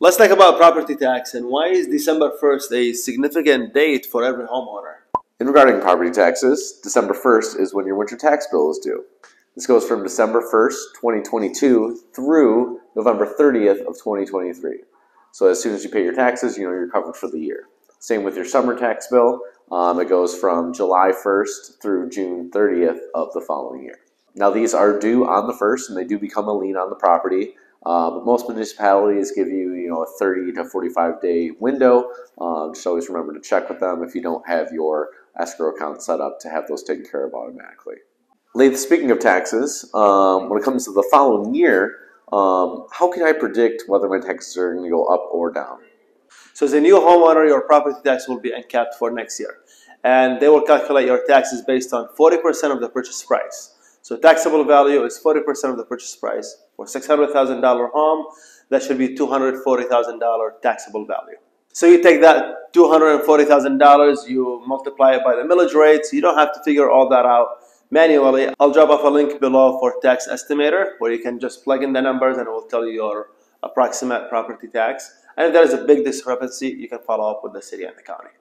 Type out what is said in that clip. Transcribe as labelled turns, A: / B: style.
A: Let's talk about property tax and why is December 1st a significant date for every homeowner?
B: In regarding property taxes, December 1st is when your winter tax bill is due. This goes from December 1st, 2022 through November 30th of 2023. So as soon as you pay your taxes, you know you're covered for the year. Same with your summer tax bill. Um, it goes from July 1st through June 30th of the following year. Now these are due on the 1st and they do become a lien on the property. Uh, but most municipalities give you, you know, a 30 to 45 day window. Um, just always remember to check with them if you don't have your escrow account set up to have those taken care of automatically. Lately, speaking of taxes, um, when it comes to the following year, um, how can I predict whether my taxes are going to go up or down?
A: So as a new homeowner, your property tax will be uncapped for next year. And they will calculate your taxes based on 40% of the purchase price. So taxable value is 40% of the purchase price. For $600,000 home, that should be $240,000 taxable value. So you take that $240,000, you multiply it by the millage rates. You don't have to figure all that out manually. I'll drop off a link below for tax estimator where you can just plug in the numbers and it will tell you your approximate property tax. And if there is a big discrepancy, you can follow up with the city and the county.